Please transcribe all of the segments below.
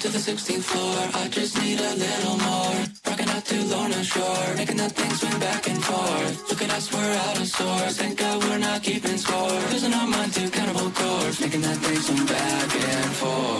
to the 16th floor. I just need a little more. Rocking out to Lorna Shore, making that thing swing back and forth. Look at us, we're out of sorts. Thank God we're not keeping score. Losing our mind to cannibal chords, making that thing swing back and forth.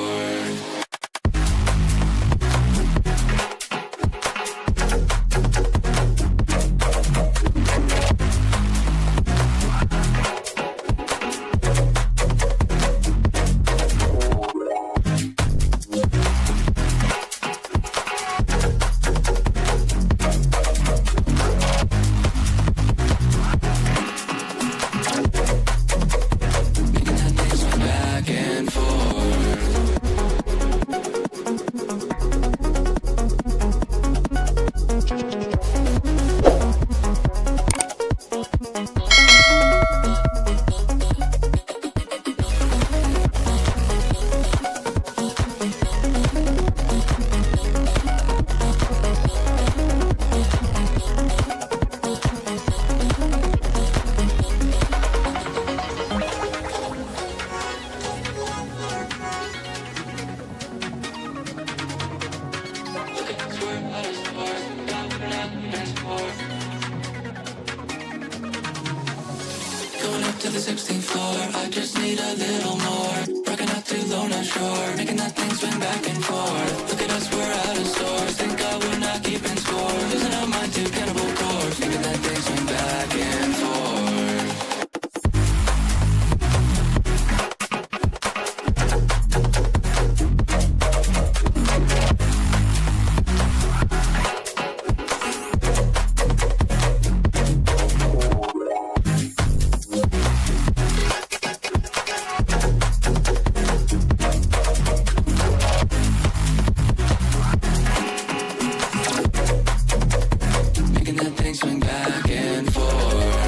Going up to the 16th floor, I just need a little more. Rocking out to Lorna Shore, making that thing swing back and back and forth.